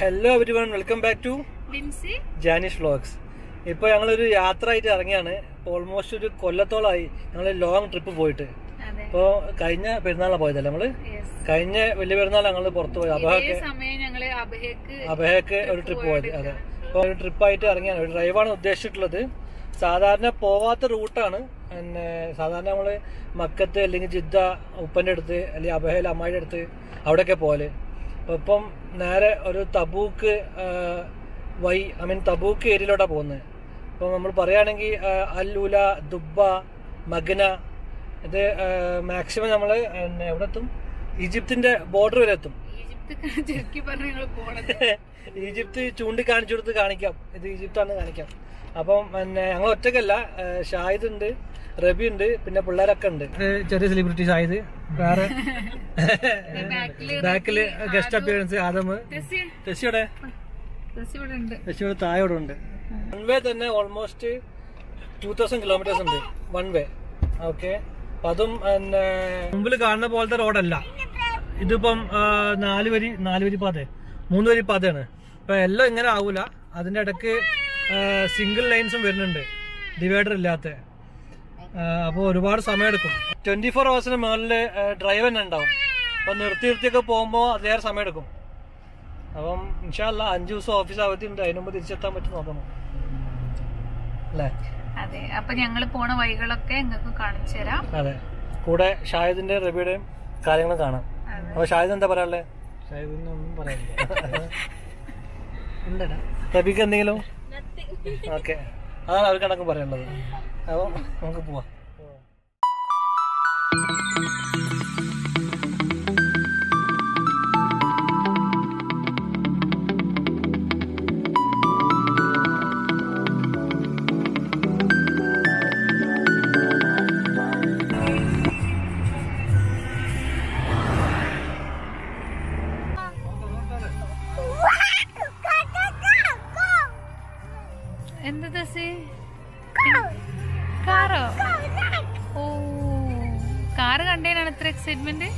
Hello every one welcome back to Janish vlogs ഇപ്പോൾ ഞങ്ങളൊരു യാത്ര ആയിട്ട് ഇറങ്ങിയാണ്. ഓൾമോസ്റ്റ് ഒരു കൊല്ലത്തോളമായി ഞങ്ങൾ ലോങ് ട്രിപ്പ് പോയിട്ട്. അപ്പോൾ ഇപ്പോൾ കഴിഞ്ഞ പെരുന്നാളാണ് പോയതല്ലേ നമ്മൾ യെസ് കഴിഞ്ഞ വലിയ പെരുന്നാൾ ഞങ്ങൾ പുറത്ത് പോയി ഇതേ അബഹക്ക് അബഹക്ക് ഒരു ട്രിപ്പ് പോയത്. അതെ. അപ്പോൾ ഒരു ട്രിപ്പായിട്ട് ഇറങ്ങിയാണ്. ഒരു ഡ്രൈവാണ് ഉദ്ദേശിച്ചിട്ടുള്ളത്. സാധാരണ പോവാത്ത റൂട്ടാണ് പിന്നെ സാധാരണ നമ്മൾ മക്കത്ത് അല്ലെങ്കിൽ ജിദ്ദ ഉപ്പന്റെ അടുത്ത് അല്ലെങ്കിൽ അബഹയിൽ അമ്മായിയുടെ അടുത്ത് അവിടെയൊക്കെ പോലെ അപ്പോൾ ഇപ്പം നേരെ ഒരു Tabuk why I mean Tabuk ഏരിയയിലോട്ടാണ് പോകുന്നത് ഇപ്പോൾ നമ്മൾ പറയുകയാണെങ്കിൽ അല്ലൂല ദുബ മഗ്ന ഇത് മാക്സിമം നമ്മൾ എവിടെ എത്തും? ഈജിപ്തിന്റെ ബോർഡർ വരെ എത്തും. ഈജിപ്ത് ചൂണ്ടിക്കാണിച്ചു കൊടുത്ത് കാണിക്കാം. ഇത് ഈജിപ്താണ് കാണിക്കാം. അപ്പം പിന്നെ ഞങ്ങൾ ഒറ്റക്കല്ല ഷാഹിദ് ഉണ്ട് റബി ഉണ്ട് പിന്നെ പിള്ളേരൊക്കെ ഉണ്ട്. ചെറിയ സെലിബ്രിറ്റി ഷാഹിദ് വേറെ? ബാക്കിൽ ഗസ്റ്റ് അപ്പിയറൻസ് ആദം ടെസ്സി. ടെസ്സിയുടെ തായോടെ ഉണ്ട്. വൺ വേ തന്നെ ഓൾമോസ്റ്റ് ടൂ തൗസൻഡ് കിലോമീറ്റേഴ്സ് ഉണ്ട്. വൺ വേ ഓക്കെ അതും പിന്നെ മുമ്പിൽ കാണുന്ന പോലത്തെ റോഡല്ല. ഇതിപ്പം നാലുവരി നാല് വരി നാല് വരി പാത മൂന്ന് വരി പാതയാണ് അപ്പൊ എല്ലാം ഇങ്ങനെ ആവൂല. അതിന്റെ ഇടയ്ക്ക് സിംഗിൾ ലൈൻസും വരുന്നുണ്ട്. ഡിവൈഡർ ഇല്ലാത്ത. അപ്പോൾ ഒരുപാട് സമയമെടുക്കും. ട്വന്റി ഫോർ ഹവേഴ്സിന് മുകളിൽ ഡ്രൈവ് തന്നെ ഉണ്ടാവും. അപ്പം നിർത്തി നിർത്തിയൊക്കെ പോകുമ്പോൾ അതിലേറെ സമയമെടുക്കും. അപ്പം ഇൻഷാല്ല അഞ്ച് ദിവസം ഓഫീസ് അവധി ഉണ്ട് അതിനുമ്പ് തിരിച്ചെത്താൻ പറ്റും നോക്കണം. അല്ലേ? അതെ. അപ്പൊ ഞങ്ങൾ പോണ വഴികളൊക്കെ നിങ്ങൾക്ക് കാണിച്ചു തരാം. അതെ. കൂടെ ഷാഹിദിന്റെ റബിയുടെയും കാര്യങ്ങൾ കാണാം. അപ്പൊ ഷാഹിദ് എന്താ പറയാനുള്ളത് ഒന്നും പറയാനില്ല. റബിക്ക് എന്തെങ്കിലും? ഓക്കെ അതാണ് അവർ കണക്ക് പറയാനുള്ളത്. അപ്പോൾ നമുക്ക് പോവാം. ഇത്ര എക്സൈറ്റ്മെന്റ്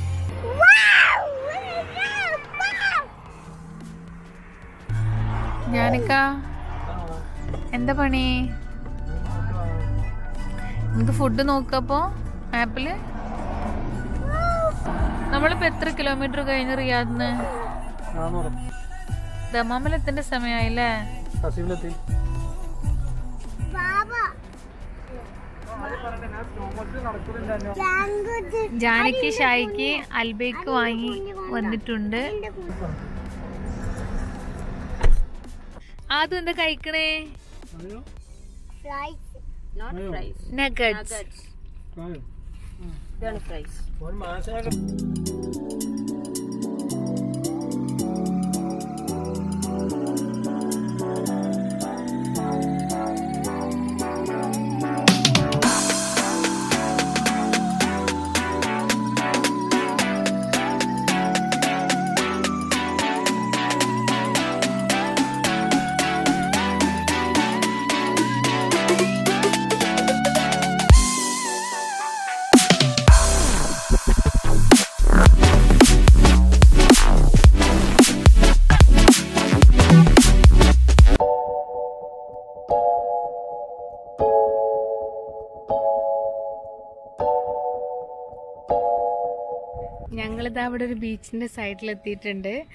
ഞാനിക്ക എന്താ പണി? നമുക്ക് ഫുഡ് നോക്കപ്പോ ആപ്പിൽ? നമ്മളിപ്പോ എത്ര കിലോമീറ്റർ കഴിഞ്ഞ് റിയാദിന്ന് ദമാമിലെത്തിന്റെ സമയമായില്ലേ ജാനക്ക് ഷായിക്ക് അൽബേക്ക് വാങ്ങി വന്നിട്ടുണ്ട്. ആദ്യം എന്താ കഴിക്കണേ? നഗറ്റ്സ് ഞങ്ങളിത് അവിടെ ഒരു ബീച്ചിന്റെ സൈഡിൽ എത്തിയിട്ടുണ്ട്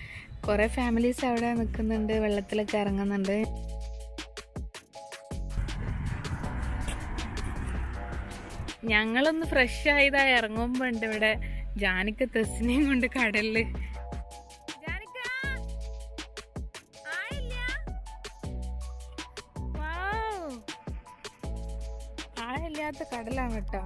കുറെ ഫാമിലീസ് അവിടെ നിൽക്കുന്നുണ്ട് വെള്ളത്തിലൊക്കെ ഇറങ്ങുന്നുണ്ട്. ഞങ്ങളൊന്ന് ഫ്രഷ് ആയതാ ഇറങ്ങുമ്പോ ഉണ്ട് ഇവിടെ. ജാനിക്ക തെസ്സിനെയും കൊണ്ട് കടലിൽ. ആഴില്ലാത്ത കടലാണ് കേട്ടോ.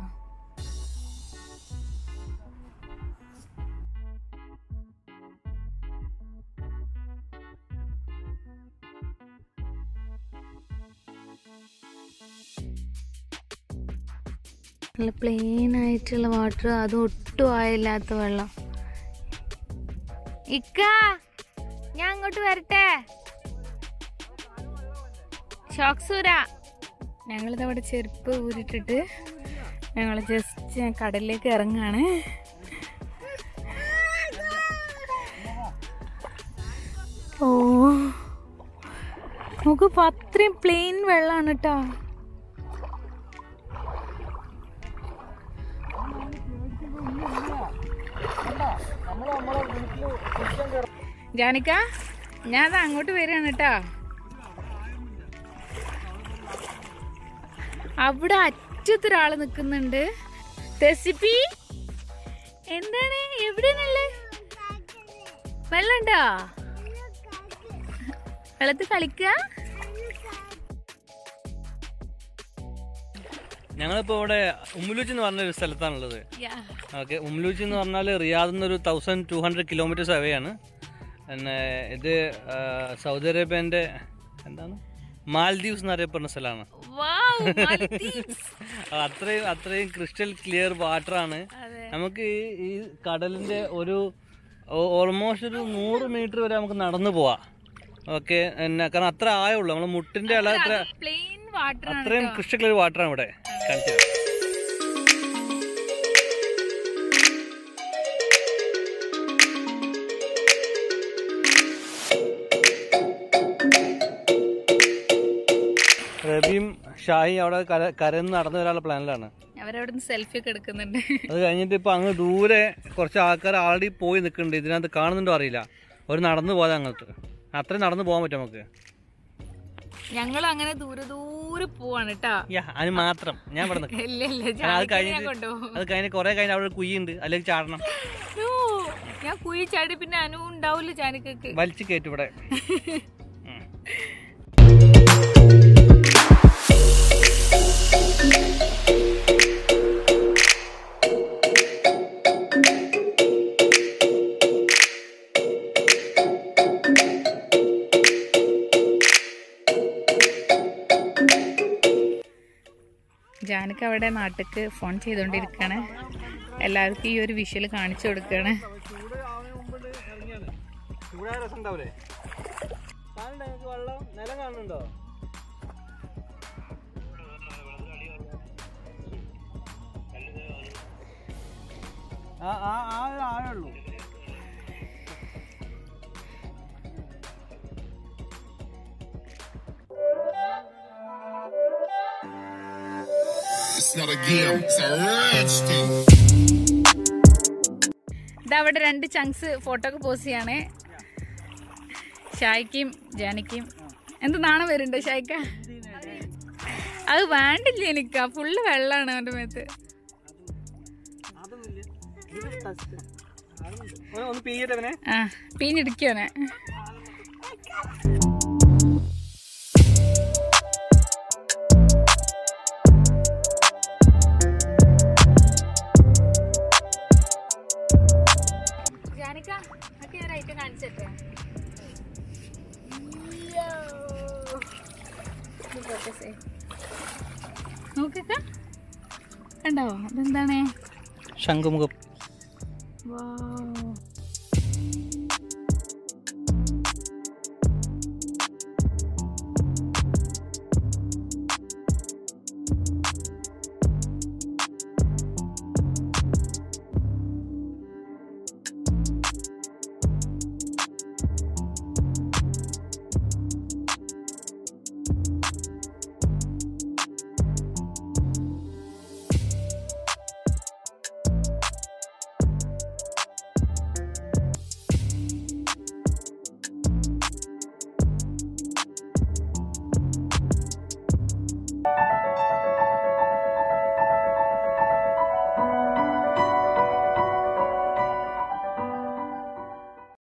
നല്ല പ്ലെയിൻ ആയിട്ടുള്ള വാട്ടർ അത് ഒട്ടും ആയില്ലാത്ത വെള്ളം. ഇക്ക ഞാൻ അങ്ങോട്ട് വരട്ടെ? ഷോക്സൂര ഞങ്ങളിത് അവിടെ ചെരുപ്പ് ഊരിട്ടിട്ട് ഞങ്ങൾ ജസ്റ്റ് കടലിലേക്ക് ഇറങ്ങാണ്. ഓ നമുക്ക് അത്രയും പ്ലെയിൻ വെള്ളമാണ് കേട്ടോ ജാനിക്ക ഞാൻ അത് അങ്ങോട്ട് വരികയാണ് കേട്ടോ. അവിടെ അറ്റത്തൊരാൾ നിക്കുന്നുണ്ട്. തെസിപ്പി എന്താണ്? എവിടെയാണല്ലേ വെള്ളണ്ടോ വെള്ളത്തിൽ കളിക്ക ഞങ്ങളിപ്പോ ഇവിടെ ഉമ്മുലൂച്ചി എന്ന് പറഞ്ഞ ഒരു സ്ഥലത്താണുള്ളത് ഓക്കെ ഉമ്മുലൂച്ചി എന്ന് പറഞ്ഞാൽ റിയാദിൽ നിന്ന് ഒരു thousand two hundred kilometres away ആണ്. പിന്നെ ഇത് സൗദി അറേബ്യന്റെ എന്താണ്? മാൽദീവ്സ് എന്നറിയപ്പെടുന്ന സ്ഥലമാണ്. അത്രയും അത്രയും ക്രിസ്റ്റൽ ക്ലിയർ വാട്ടറാണ് ആണ്. നമുക്ക് ഈ കടലിന്റെ ഒരു ഓൾമോസ്റ്റ് ഒരു നൂറ് മീറ്റർ വരെ നമുക്ക് നടന്നു പോവാം. ഓക്കെ പിന്നെ കാരണം അത്ര ആയുള്ളൂ. നമ്മൾ മുട്ടിന്റെ അളവ് അത്ര വാട്ടർ അത്രയും ക്രിസ്റ്റൽ ക്ലിയർ വാട്ടറാണ് ഇവിടെ കാണിച്ചത്. റബിയും ഷാഹി അവിടെ കര കരന്ന് നടന്നു വരാനുള്ള പ്ലാനിലാണ്. അവരവിടെ നിന്ന് സെൽഫി ഒക്കെ എടുക്കുന്നുണ്ട്. അത് കഴിഞ്ഞിട്ട് ഇപ്പൊ അങ്ങ് ദൂരെ കുറച്ച് ആൾക്കാർ ആൾറെഡി പോയി നിൽക്കുന്നുണ്ട്. ഇതിനകത്ത് കാണുന്നുണ്ടോ അറിയില്ല. അവർ നടന്നു പോകാതെ അങ്ങോട്ട്. അത്രയും നടന്നു പോകാൻ പറ്റും നമുക്ക്? ഞങ്ങൾ അങ്ങനെ ദൂരെ ദൂരെ പോവാണ് കേട്ടോ യാ അതിന് മാത്രം. ഞാൻ അത് അത് കഴിഞ്ഞ് കുറെ കഴിഞ്ഞ അവിടെ കുയി ഉണ്ട് അല്ലെങ്കിൽ ചാടണം. ഞാൻ കുഴി ചാടി പിന്നെ അനുവും ഉണ്ടാവില്ല ചാനക്കൊക്കെ വലിച്ചു കേട്ടു ഇവിടെ. ഉം. അവിടെ നാട്ടിക്ക് ഫോൺ ചെയ്തുകൊണ്ടിരിക്കുകയാണ് എല്ലാവർക്കും ഈ ഒരു വിഷ്വൽ കാണിച്ചു കാണുന്നുണ്ടോ ആ ആ ആ ആഴമുള്ളൂ not a game, it's a rich thing. ഇതവിടെ രണ്ട് ചങ്ക്സ് ഫോട്ടോക്ക് പോസ് പോസ്റ്റ് ചെയ്യാണ്. ഷായ്ക്കും ജാനിക്കും. എന്ത് നാണം വരുന്നുണ്ടോ ഷായ്ക്ക? അത് വേണ്ടില്ല എനിക്ക്? ഫുള്ള് വെള്ളമാണ് അവന്റെ മേത്ത്. ഒന്ന് നോക്കക്ക. കണ്ടോ? അതെന്താണ്? ശംഖുമുഖം. വാ.